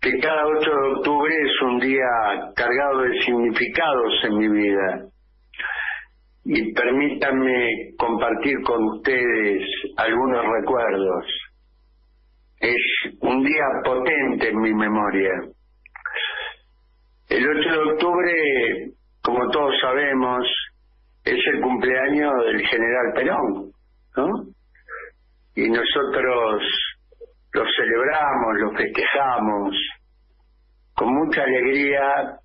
que cada 8 de octubre es un día cargado de significados en mi vida. Y permítanme compartir con ustedes algunos recuerdos. Es un día potente en mi memoria. El 8 de octubre, como todos sabemos, es el cumpleaños del general Perón, ¿no? Y nosotros lo celebramos, lo festejamos con mucha alegría,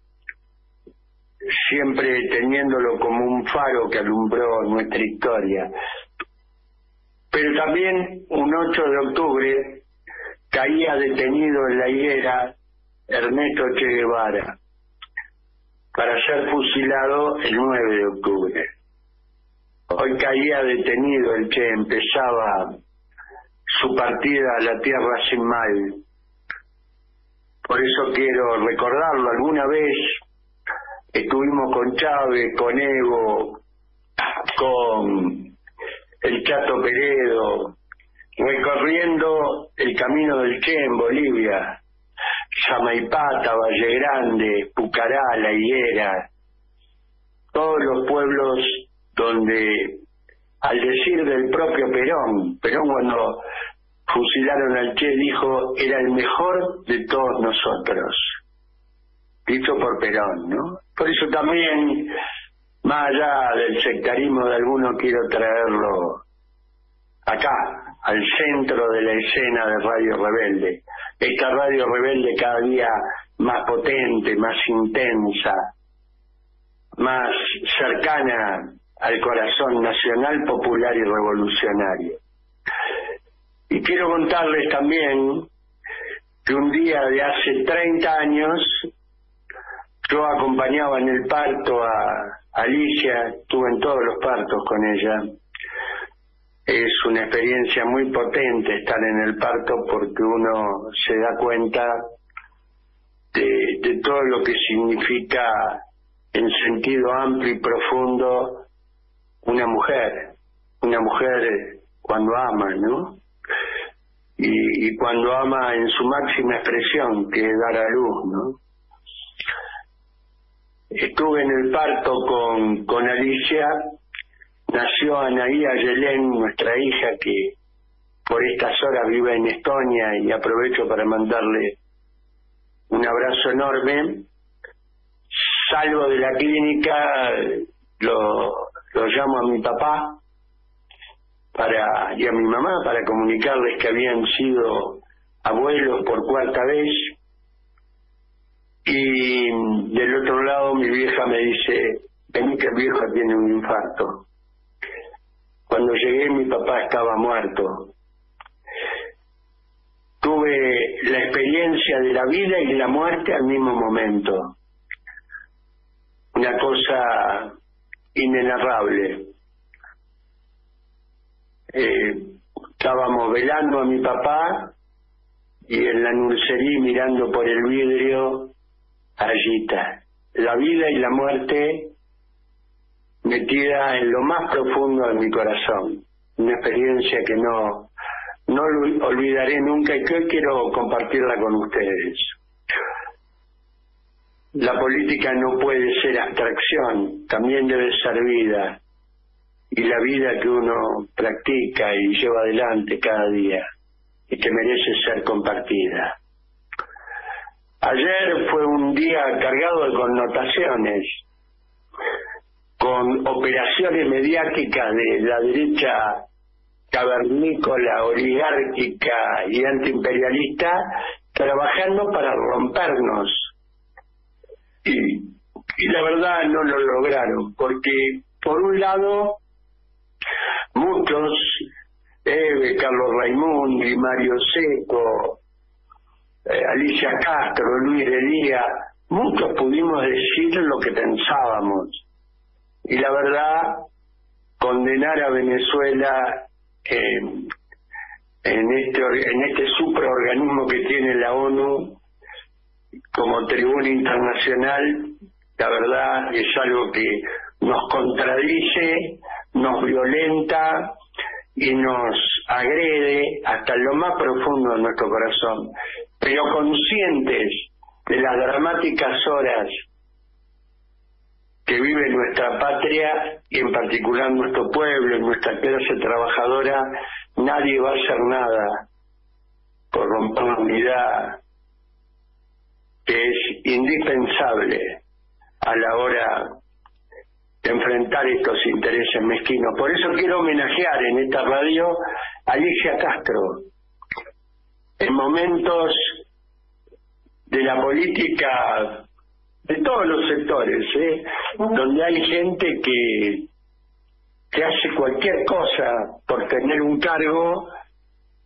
siempre teniéndolo como un faro que alumbró nuestra historia. Pero también un 8 de octubre caía detenido en la higuera Ernesto Che Guevara para ser fusilado el 9 de octubre. Hoy caía detenido el Che, empezaba su partida a la tierra sin mal. Por eso quiero recordarlo. Alguna vez estuvimos con Chávez, con Evo, con el Chato Peredo, recorriendo el camino del Che en Bolivia. Samaipata, Valle Grande, Pucará, La Higuera, todos los pueblos donde, al decir del propio Perón, Perón cuando fusilaron al Che dijo, era el mejor de todos nosotros, dicho por Perón, ¿no? Por eso también, más allá del sectarismo de alguno, quiero traerlo acá, al centro de la escena de Radio Rebelde. Esta Radio Rebelde cada día más potente, más intensa, más cercana al corazón nacional, popular y revolucionario. Y quiero contarles también que un día de hace 30 años yo acompañaba en el parto a Alicia, estuve en todos los partos con ella, es una experiencia muy potente estar en el parto porque uno se da cuenta de, todo lo que significa en sentido amplio y profundo una mujer, una mujer cuando ama, ¿no? Y, y cuando ama en su máxima expresión, que es dar a luz, ¿no? Estuve en el parto con, con Alicia nació Anaí Ayelén, nuestra hija, que por estas horas vive en Estonia y aprovecho para mandarle un abrazo enorme. Salgo de la clínica, lo, lo llamo a mi papá para y a mi mamá para comunicarles que habían sido abuelos por cuarta vez. Y del otro lado mi vieja me dice, vení que el viejo tiene un infarto. Cuando llegué mi papá estaba muerto. Tuve la experiencia de la vida y la muerte al mismo momento. Una cosa inenarrable. Eh, estábamos velando a mi papá y en la nursería mirando por el vidrio, allí está. La vida y la muerte metida en lo más profundo de mi corazón. Una experiencia que no, no olvidaré nunca y que hoy quiero compartirla con ustedes. La política no puede ser abstracción, también debe ser vida. Y la vida que uno practica y lleva adelante cada día y que merece ser compartida. Ayer fue un día cargado de connotaciones con operaciones mediáticas de la derecha cavernícola, oligárquica y antiimperialista, trabajando para rompernos. Y, la verdad no lo lograron, porque por un lado, muchos, Eve, Carlos Raimundi, Mario Seco, eh, Alicia Castro, Luis Elía, muchos pudimos decir lo que pensábamos. Y la verdad condenar a Venezuela en este en este supraorganismo que tiene la ONU como tribuna internacional, la verdad es algo que nos contradice, nos violenta y nos agrede hasta lo más profundo de nuestro corazón, pero conscientes de las dramáticas horas que vive nuestra patria y en particular nuestro pueblo, nuestra clase trabajadora, nadie va a hacer nada por romper la unidad que es indispensable a la hora de enfrentar estos intereses mezquinos. Por eso quiero homenajear en esta radio a Alicia Castro. En momentos de la política de todos los sectores, ¿eh? donde hay gente que, que hace cualquier cosa por tener un cargo,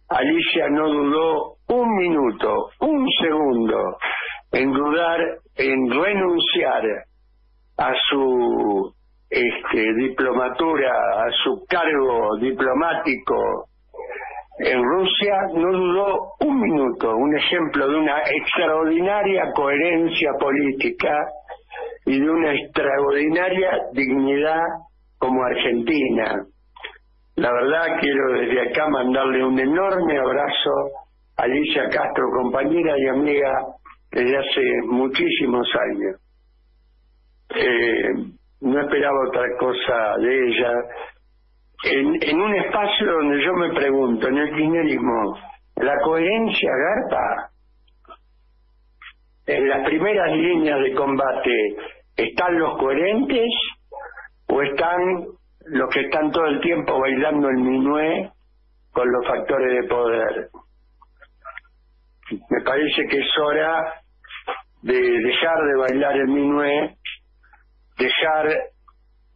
Alicia no dudó un minuto, un segundo, en dudar, en renunciar a su este, diplomatura, a su cargo diplomático en Rusia, no dudó un minuto, un ejemplo de una extraordinaria coherencia política y de una extraordinaria dignidad como Argentina. La verdad quiero desde acá mandarle un enorme abrazo a Alicia Castro, compañera y amiga desde hace muchísimos años. Eh, no esperaba otra cosa de ella. En, un espacio donde yo me pregunto, en el kirchnerismo, ¿la coherencia garpa? En las primeras líneas de combate, ¿están los coherentes o están los que están todo el tiempo bailando el minué con los factores de poder? Me parece que es hora de dejar de bailar el minué, dejar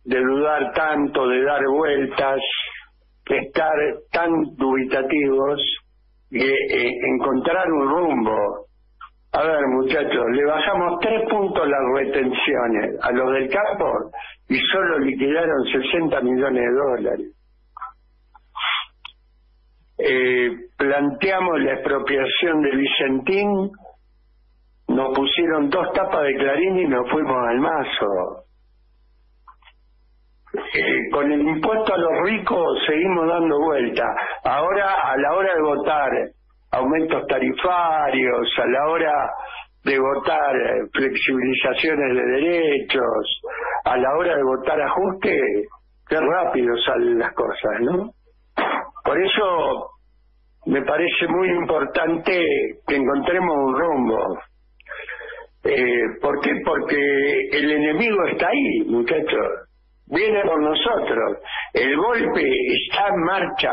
de dudar tanto, de dar vueltas, de estar tan dubitativos y eh, encontrar un rumbo. A ver, muchachos, le bajamos tres puntos las retenciones a los del campo y solo liquidaron 60 millones de dólares. Eh, planteamos la expropiación de Vicentín, nos pusieron dos tapas de clarín y nos fuimos al mazo. Eh, con el impuesto a los ricos seguimos dando vuelta. Ahora, a la hora de votar aumentos tarifarios, a la hora de votar eh, flexibilizaciones de derechos, a la hora de votar ajuste, qué rápido salen las cosas, ¿no? Por eso me parece muy importante que encontremos un rumbo. Eh, ¿Por qué? Porque el enemigo está ahí, muchachos. Viene por nosotros. El golpe está en marcha.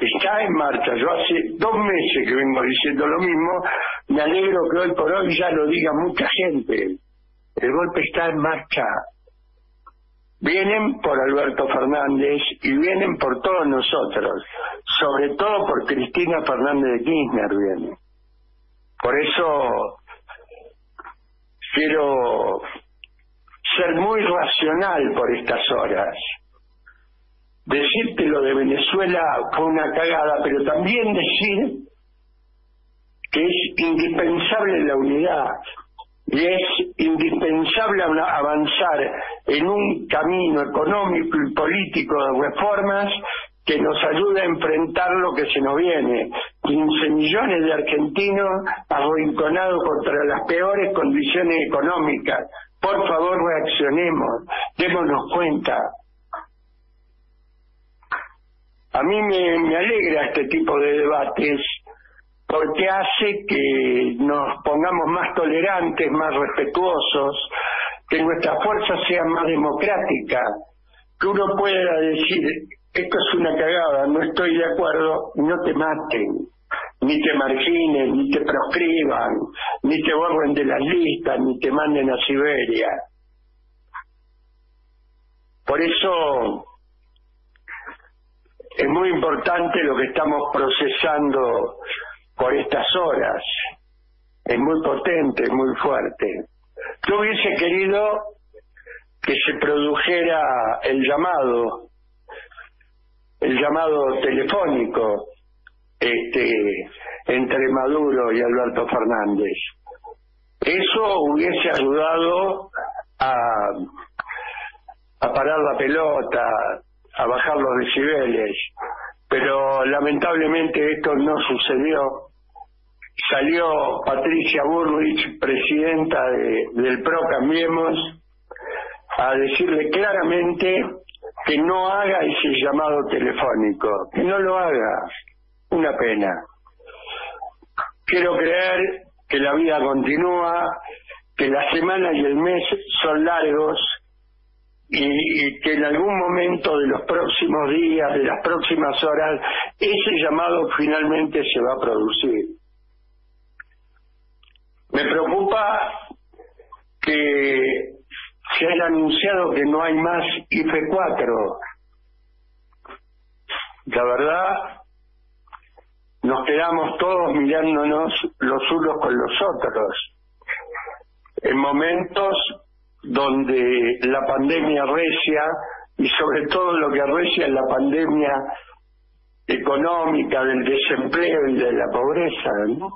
Está en marcha. Yo hace dos meses que vengo diciendo lo mismo. Me alegro que hoy por hoy ya lo diga mucha gente. El golpe está en marcha. Vienen por Alberto Fernández y vienen por todos nosotros, sobre todo por Cristina Fernández de Kirchner viene. Por eso quiero ser muy racional por estas horas. Decirte lo de Venezuela fue una cagada, pero también decir que es indispensable la unidad, y es indispensable avanzar en un camino económico y político de reformas que nos ayude a enfrentar lo que se nos viene. 15 millones de argentinos arrinconados contra las peores condiciones económicas. Por favor, reaccionemos, démonos cuenta. A mí me, alegra este tipo de debates porque hace que nos pongamos más tolerantes, más respetuosos, que nuestra fuerza sea más democrática, que uno pueda decir, esto es una cagada, no estoy de acuerdo, no te maten, ni te marginen, ni te proscriban, ni te borren de las listas, ni te manden a Siberia. Por eso es muy importante lo que estamos procesando por estas horas. Es muy potente, muy fuerte. Yo hubiese querido que se produjera el llamado, el llamado telefónico, este, entre Maduro y Alberto Fernández. Eso hubiese ayudado a, a parar la pelota, a bajar los decibeles, pero lamentablemente esto no sucedió. Salió Patricia Burrich, presidenta de, del PRO Cambiemos, a decirle claramente que no haga ese llamado telefónico, que no lo haga. Una pena. Quiero creer que la vida continúa, que la semana y el mes son largos y, que en algún momento de los próximos días, de las próximas horas, ese llamado finalmente se va a producir. Me preocupa que se haya anunciado que no hay más IFE 4. La verdad, nos quedamos todos mirándonos los unos con los otros. En momentos donde la pandemia recia y sobre todo lo que recia es la pandemia económica del desempleo y de la pobreza, ¿no?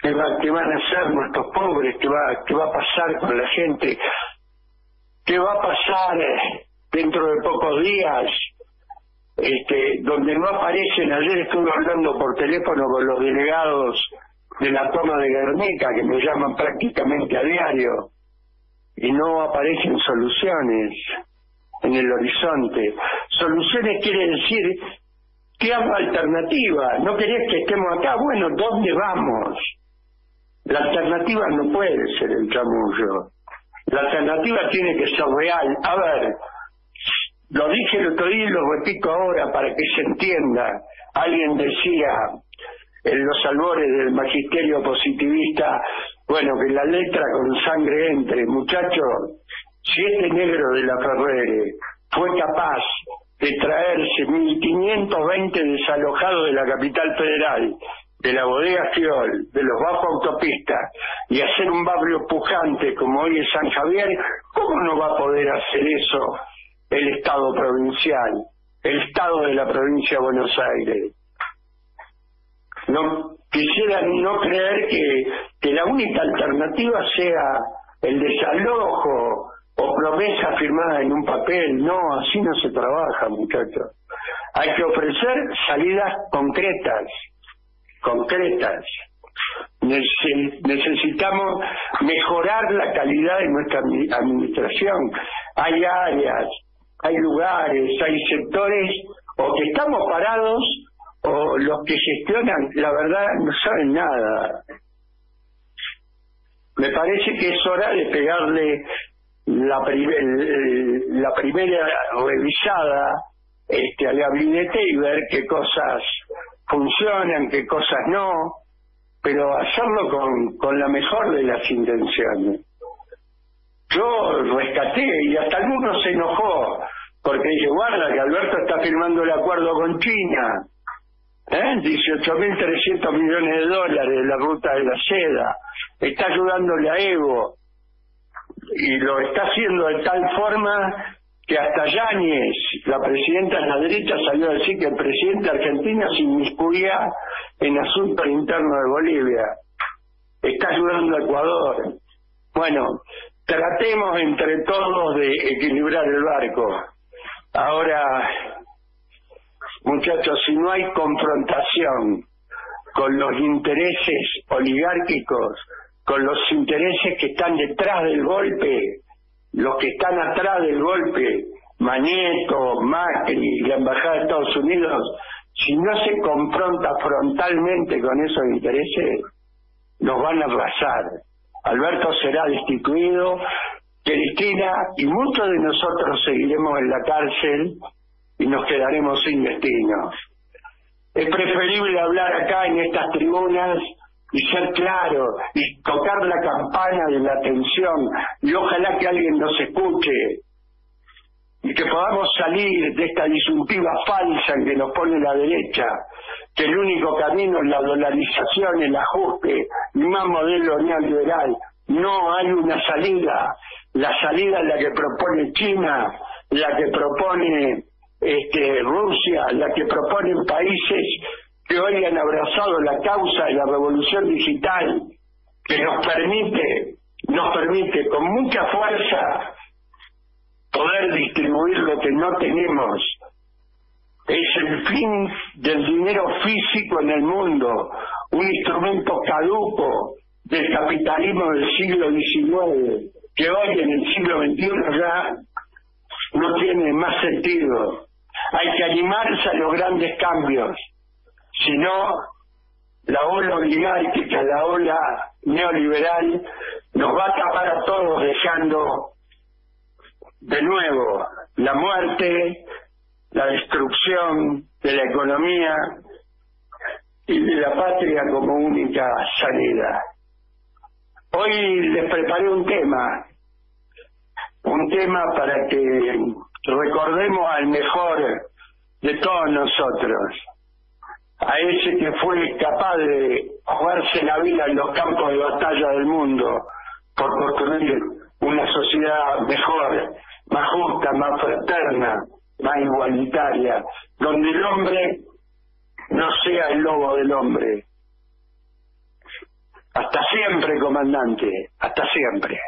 ¿Qué, van a hacer nuestros pobres? ¿Qué va, ¿Qué va a pasar con la gente? ¿Qué va a pasar dentro de pocos días? Este, donde no aparecen, ayer estuve hablando por teléfono con los delegados de la toma de Guernica, que me llaman prácticamente a diario, y no aparecen soluciones en el horizonte. Soluciones quiere decir ¿Qué hago alternativa? ¿No querés que estemos acá? Bueno, ¿dónde vamos? La alternativa no puede ser el chamullo. La alternativa tiene que ser real. A ver, lo dije el otro día y lo repito ahora para que se entienda. Alguien decía en los albores del magisterio positivista, bueno, que la letra con sangre entre. Muchachos, si este negro de la Ferrere fue capaz de traerse 1.520 desalojados de la capital federal, de la bodega Fiol, de los bajos autopistas, y hacer un barrio pujante como hoy es San Javier, ¿cómo no va a poder hacer eso el Estado provincial, el Estado de la provincia de Buenos Aires? No quisiera no creer que, que la única alternativa sea el desalojo o promesa firmada en un papel. No, así no se trabaja, muchachos. Hay que ofrecer salidas concretas, concretas. necesitamos mejorar la calidad de nuestra administración. Hay áreas, hay lugares, hay sectores o que estamos parados o los que gestionan, la verdad, no saben nada. Me parece que es hora de pegarle la, primera revisada este, al gabinete y ver qué cosas funcionan, qué cosas no, pero hacerlo con, la mejor de las intenciones. Yo rescaté y hasta alguno se enojó porque dice, guarda que Alberto está firmando el acuerdo con China, ¿eh? 18.300 millones de dólares de la ruta de la seda, está ayudándole a Evo, y lo está haciendo de tal forma que hasta Yáñez, la presidenta de la derecha, salió a decir que el presidente argentino se inmiscuía en asuntos internos de Bolivia. Está ayudando a Ecuador. Bueno, tratemos entre todos de equilibrar el barco. Ahora, muchachos, si no hay confrontación con los intereses oligárquicos, con los intereses que están detrás del golpe, los que están atrás del golpe, Manieto, Macri, la Embajada de Estados Unidos, si no se confronta frontalmente con esos intereses, nos van a arrasar. Alberto será destituido, Cristina y muchos de nosotros seguiremos en la cárcel y nos quedaremos sin destino. Es preferible hablar acá en estas tribunas y ser claro y tocar la campana de la atención y ojalá que alguien nos escuche y que podamos salir de esta disyuntiva falsa en que nos pone la derecha, que el único camino es la dolarización, el ajuste y más modelo neoliberal. No hay una salida. La salida la que propone China, la que propone este, Rusia, la que proponen países que hoy han abrazado la causa de la revolución digital, que nos permite, nos permite con mucha fuerza poder distribuir lo que no tenemos. Es el fin del dinero físico en el mundo, un instrumento caduco del capitalismo del siglo XIX, que hoy en el siglo XXI ya no tiene más sentido. Hay que animarse a los grandes cambios, si no, la ola oligárquica, la ola neoliberal, nos va a tapar a todos dejando de nuevo la muerte, la destrucción de la economía y de la patria como única salida. Hoy les preparé un tema, un tema para que recordemos al mejor de todos nosotros, a ese que fue capaz de jugarse la vida en los campos de batalla del mundo por construir una sociedad mejor, más justa, más fraterna, más igualitaria, donde el hombre no sea el lobo del hombre. Hasta siempre, comandante, hasta siempre.